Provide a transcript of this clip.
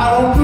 I don't